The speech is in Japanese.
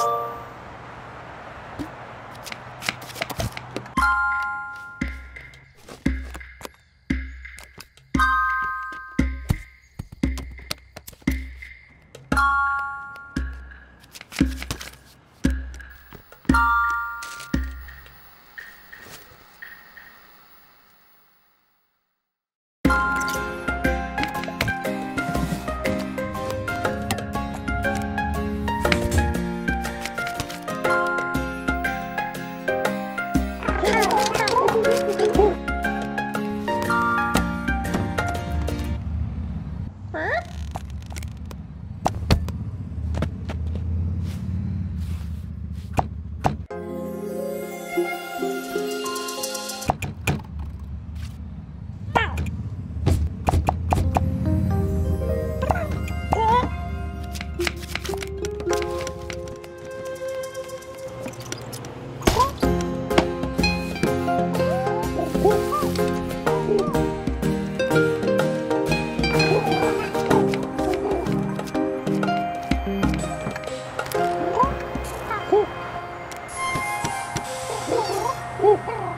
you Uhul!